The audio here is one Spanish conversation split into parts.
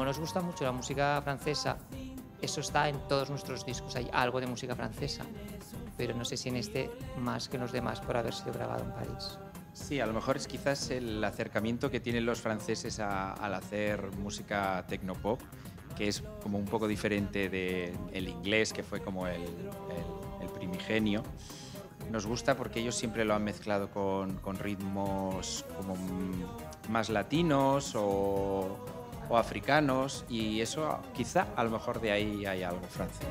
como nos gusta mucho la música francesa, eso está en todos nuestros discos, hay algo de música francesa, pero no sé si en este más que en los demás por haber sido grabado en París. Sí, a lo mejor es quizás el acercamiento que tienen los franceses al hacer música tecnopop, que es como un poco diferente del inglés, que fue como el, primigenio. Nos gusta porque ellos siempre lo han mezclado con, con ritmos como más latinos o, o africanos y eso quizá a lo mejor de ahí hay algo francés.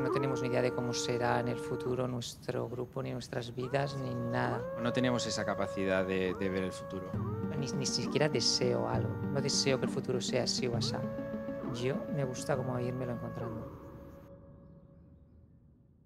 No tenemos ni idea de cómo será en el futuro nuestro grupo, ni nuestras vidas, ni nada. No tenemos esa capacidad de, ver el futuro. Ni, ni, siquiera deseo algo. No deseo que el futuro sea así o así. Yo me gusta como irme lo encontrando.